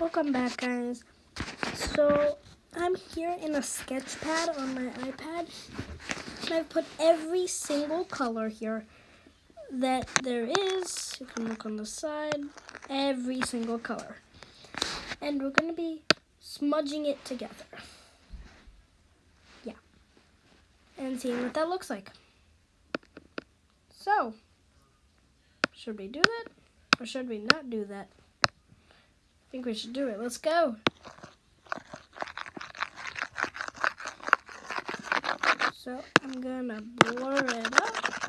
Welcome back guys. So I'm here in a sketch pad on my iPad and I've put every single color here that there is. You can look on the side, every single color. And we're gonna be smudging it together. Yeah. And seeing what that looks like. So, should we do that or should we not do that? I think we should do it. Let's go. So I'm gonna blur it up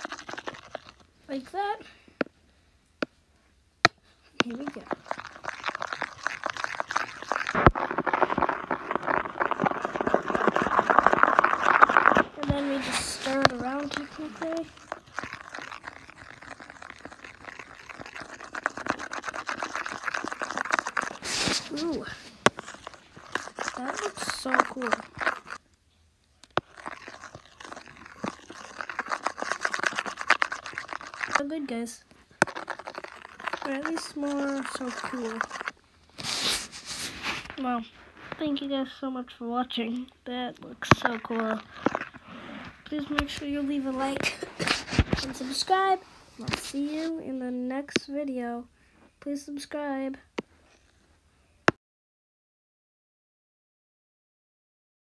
like that. Here we go. And then we just stir it around technically. Ooh. That looks so cool. So good, guys. Or at least more so cool. Well, thank you guys so much for watching. That looks so cool. Please make sure you leave a like and subscribe. I'll see you in the next video. Please subscribe.